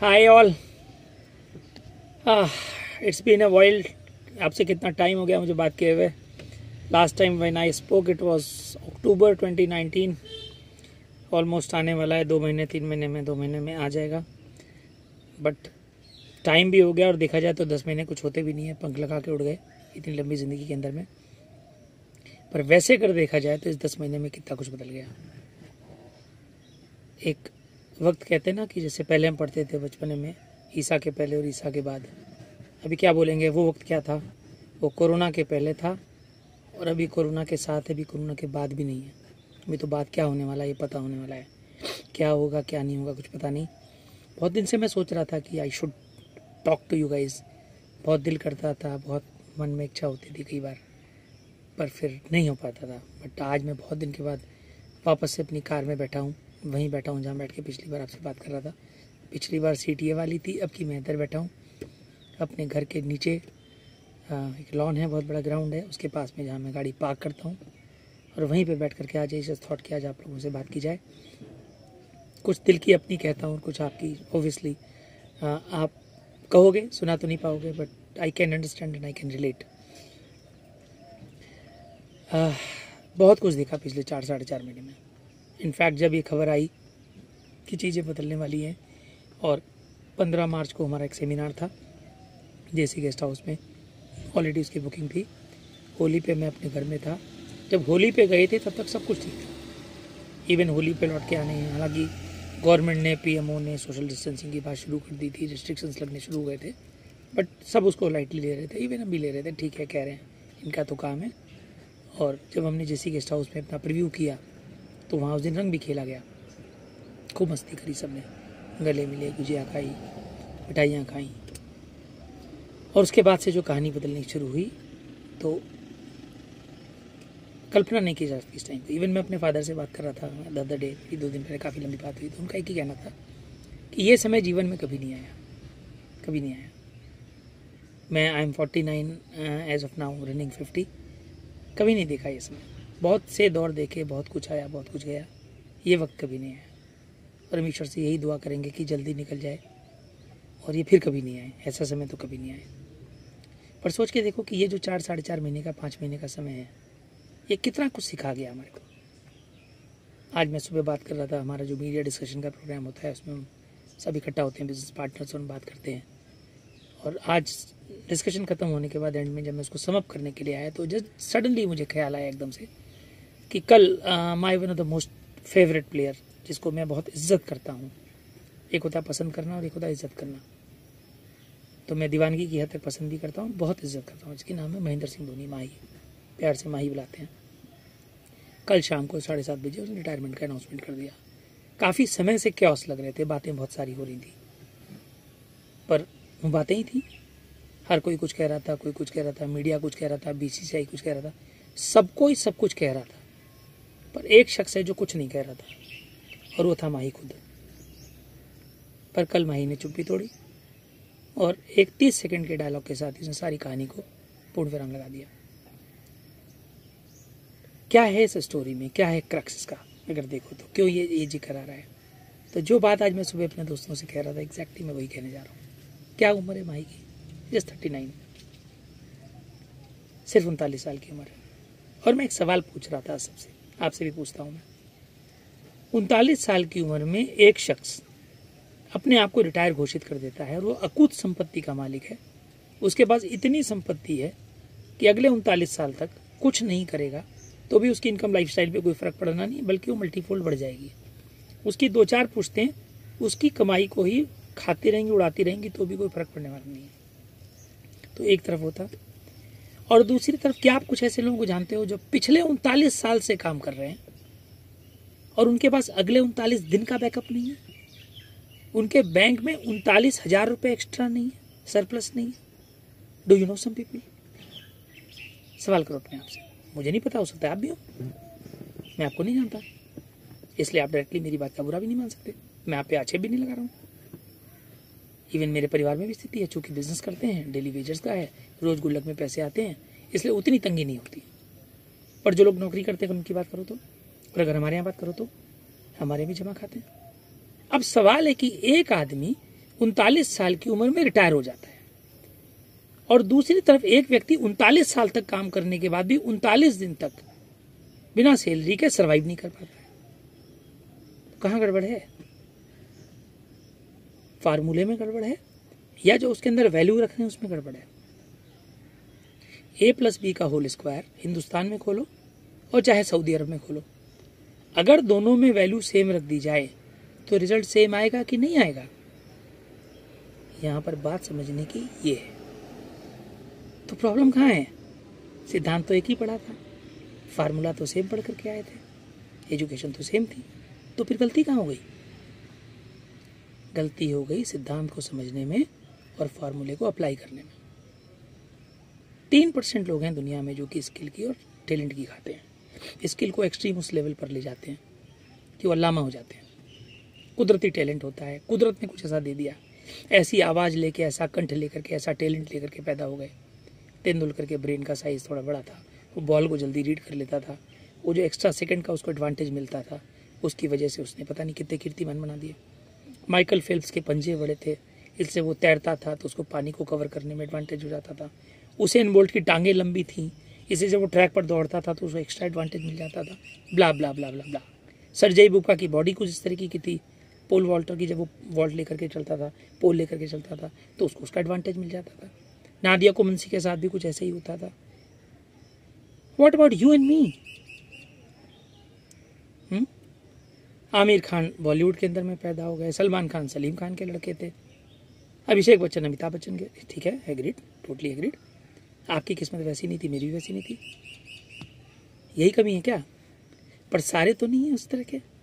Hi all it's been a while आपसे कितना time हो गया मुझे बात किए हुए? Last time when I spoke it was October 2019 almost आने वाला है, दो महीने, तीन महीने में, दो महीने में आ जाएगा. बट टाइम भी हो गया और देखा जाए तो दस महीने कुछ होते भी नहीं है, पंख लगा के उड़ गए इतनी लंबी ज़िंदगी के अंदर में. पर वैसे अगर देखा जाए तो इस दस महीने में कितना कुछ बदल गया. एक वक्त कहते हैं ना कि जैसे पहले हम पढ़ते थे बचपन में, ईसा के पहले और ईसा के बाद। अभी क्या बोलेंगे, वो वक्त क्या था? वो कोरोना के पहले था और अभी कोरोना के साथ, अभी कोरोना के बाद भी नहीं है। अभी तो बात क्या होने वाला है, ये पता होने वाला है। क्या होगा, क्या नहीं होगा, कुछ पता नहीं। बहुत दिन से मैं सोच रहा था कि I should talk to you guys बहुत दिल करता था, बहुत मन में इच्छा होती थी कई बार, पर फिर नहीं हो पाता था। बट आज मैं बहुत दिन के बाद वापस से अपनी कार में बैठा हूँ। वहीं बैठा हूँ, जहाँ बैठ के पिछली बार आपसे बात कर रहा था। पिछली बार सी वाली थी, अब की मैं इधर बैठा हूँ। अपने घर के नीचे एक लॉन है, बहुत बड़ा ग्राउंड है, उसके पास में जहाँ मैं गाड़ी पार्क करता हूँ। और वहीं पे बैठ करके आज इस थॉट किया आज आप लोगों से बात की जाए। कुछ दिल की अपनी कहता हूँ, कुछ आपकी ओबियसली आप कहोगे, सुना तो नहीं पाओगे but I can understand and I can relate बहुत कुछ देखा पिछले चार, साढ़े चार महीने में। इनफैक्ट जब ये खबर आई कि चीज़ें बदलने वाली हैं, और पंद्रह मार्च को हमारा एक सेमिनार था, जेसी गेस्ट हाउस में ऑलरेडी उसकी बुकिंग थी। होली पे मैं अपने घर में था। जब होली पे गए थे, तब तक सब कुछ ठीक था। इवन होली पे लौट के आने हैं। हालाँकि गवर्नमेंट ने पीएमओ ने सोशल डिस्टेंसिंग की बात शुरू कर दी थी रिस्ट्रिक्शंस लगने शुरू हुए थे बट सब उसको लाइटली ले रहे थे। इवन हम भी ले रहे थे। ठीक है, कह रहे हैं। इनका तो काम है। और जब हमने जेसी गेस्ट हाउस में अपना प्रिव्यू किया तो वहाँ उस दिन रंग भी खेला गया। खूब मस्ती करी सबने। गले मिले, गुजिया खाई, मिठाइयाँ खाई। और उसके बाद से जो कहानी बदलनी शुरू हुई तो कल्पना नहीं की जा सकती इस टाइम पे। इवन मैं अपने फादर से बात कर रहा था द अदर डे दो दिन पहले काफ़ी लंबी बात हुई तो उनका एक ही कहना था कि ये समय जीवन में कभी नहीं आया। कभी नहीं आया। मैं I am forty nine age of now running fifty कभी नहीं देखा ये समय। बहुत से दौर देखे, बहुत कुछ आया, बहुत कुछ गया। ये वक्त कभी नहीं आया। परमेश्वर से यही दुआ करेंगे कि जल्दी निकल जाए और ये फिर कभी नहीं आए। ऐसा समय तो कभी नहीं आए। पर सोच के देखो कि ये जो चार, साढ़े चार महीने का, पाँच महीने का समय है, ये कितना कुछ सिखा गया हमारे को। आज मैं सुबह बात कर रहा था, हमारा जो मीडिया डिस्कशन का प्रोग्राम होता है, उसमें हम सब इकट्ठा होते हैं बिज़नेस पार्टनर्स और बात करते हैं। और आज डिस्कशन खत्म होने के बाद एंड में जब मैं उसको समअप करने के लिए आया तो जस्ट सडनली मुझे ख्याल आया एकदम से कि कल my one of the most favourite player जिसको मैं बहुत इज़्ज़त करता हूँ, एक होता पसंद करना और एक होता इज़्ज़त करना। तो मैं दीवानगी की हद तक पसंद भी करता हूँ, बहुत इज़्ज़त करता हूँ, जिसके नाम है महेंद्र सिंह धोनी, माही। प्यार से माही बुलाते हैं। कल शाम को साढ़े सात बजे उसने रिटायरमेंट का अनाउंसमेंट कर दिया। काफ़ी समय से क्या लग रहे थे, बातें बहुत सारी हो रही थी। पर बातें ही थी। हर कोई कुछ कह रहा था, कोई कुछ कह रहा था, मीडिया कुछ कह रहा था बीसीसीआई कुछ कह रहा था। सबको ही सब कुछ कह रहा था। पर एक शख्स है जो कुछ नहीं कह रहा था, और वो था माही खुद। पर कल माही ने चुप्पी तोड़ी, और एक तीस सेकेंड के डायलॉग के साथ इसने सारी कहानी को पूर्ण विराम लगा दिया। क्या है इस स्टोरी में? क्या है क्रक्स इसका? अगर देखो तो क्यों ये ये ज़िक्र आ रहा है? तो जो बात आज मैं सुबह अपने दोस्तों से कह रहा था एग्जैक्टली मैं वही कहने जा रहा हूँ। क्या उम्र है माही की? जस्ट थर्टी नाइन सिर्फ़ उनतालीस साल की उम्र है। और मैं एक सवाल पूछ रहा था सबसे। आपसे भी पूछता हूँ मैं। उनतालीस साल की उम्र में एक शख्स अपने आप को रिटायर घोषित कर देता है और वो अकूत संपत्ति का मालिक है। उसके पास इतनी संपत्ति है कि अगले उनतालीस साल तक कुछ नहीं करेगा तो भी उसकी इनकम लाइफस्टाइल पे कोई फ़र्क पड़ना नहीं, बल्कि वो मल्टीफोल्ड बढ़ जाएगी। उसकी दो चार पुश्तें उसकी कमाई को ही खाती रहेंगी, उड़ाती रहेंगी तो भी कोई फ़र्क पड़ने वाला नहीं है। तो एक तरफ़ होता और दूसरी तरफ़, क्या आप कुछ ऐसे लोगों को जानते हो जो पिछले उनतालीस साल से काम कर रहे हैं? और उनके पास अगले उनतालीस दिन का बैकअप नहीं है? उनके बैंक में उनतालीस हज़ार रुपए एक्स्ट्रा नहीं है? सरप्लस नहीं है? Do you know some people सवाल करो अपने आप से। मुझे नहीं पता, हो सकता आप भी हो। मैं आपको नहीं जानता। इसलिए आप डायरेक्टली मेरी बात का बुरा भी नहीं मान सकते। मैं आप पे आक्षेप भी नहीं लगा रहा हूँ। इवन मेरे परिवार में भी स्थिति है, चूँकि बिज़नेस करते हैं डेली वेजर्स का है, रोज गुल्लक में पैसे आते हैं, इसलिए उतनी तंगी नहीं होती। पर जो लोग नौकरी करते हैं उनकी बात करो तो और अगर हमारे यहाँ बात करो तो हमारे भी जमा खाते हैं। अब सवाल है कि एक आदमी उनतालीस साल की उम्र में रिटायर हो जाता है, और दूसरी तरफ़ एक व्यक्ति उनतालीस साल तक काम करने के बाद भी उनतालीस दिन तक बिना सैलरी के सरवाइव नहीं कर पाता है। तो कहाँ गड़बड़ है? फार्मूले में गड़बड़ है, या जो उसके अंदर वैल्यू रख रहे हैं, उसमें गड़बड़ है? ए प्लस बी का होल स्क्वायर हिंदुस्तान में खोलो और चाहे सऊदी अरब में खोलो। अगर दोनों में वैल्यू सेम रख दी जाए तो रिज़ल्ट सेम आएगा कि नहीं आएगा? यहाँ पर बात समझने की ये है। तो प्रॉब्लम कहाँ है? सिद्धांत तो एक ही पढ़ा था। फार्मूला तो सेम पढ़ करके आए थे। एजुकेशन तो सेम थी। तो फिर गलती कहाँ हो गई? गलती हो गई सिद्धांत को समझने में और फार्मूले को अप्लाई करने में। तीन परसेंट लोग हैं दुनिया में जो कि स्किल की और टैलेंट की खाते हैं। स्किल को एक्सट्रीम उस लेवल पर ले जाते हैं कि वो अलामा हो जाते हैं। कुदरती टैलेंट होता है। कुदरत ने कुछ ऐसा दे दिया। ऐसी आवाज़ लेके, ऐसा कंठ लेकर के, ऐसा टैलेंट लेकर के पैदा हो गए। तेंदुलकर के ब्रेन का साइज़ थोड़ा बड़ा था। वो बॉल को जल्दी रीड कर लेता था। वो जो एक्स्ट्रा सेकंड का उसको एडवांटेज मिलता था, उसकी वजह से उसने पता नहीं कितने कीर्तिमान बना दिए। माइकल फेल्प्स के पंजे बड़े थे। इससे वो तैरता था तो उसको पानी को कवर करने में एडवांटेज हो जाता था। उसेन बोल्ट की टांगे लंबी थी। इसी से वो ट्रैक पर दौड़ता था तो उसको एक्स्ट्रा एडवांटेज मिल जाता था। Blah blah blah blah blah सरजई बुका की बॉडी कुछ इस तरीके की थी। पोल वॉल्टर की जब वो वॉल्ट लेकर के चलता था पोल लेकर के चलता था तो उसको उसका एडवांटेज मिल जाता था। नादिया को के साथ भी कुछ ऐसे ही होता था। What about you and me Aamir Khan Bollywood के अंदर में पैदा हो गए, सलमान खान, सलीम खान के लड़के थे। अभिषेक बच्चन, अमिताभ बच्चन के, ठीक है एग्रीड टोटली एग्रीड आपकी किस्मत वैसी नहीं थी, मेरी भी वैसी नहीं थी। यही कमी है क्या? पर सारे तो नहीं है उस तरह के।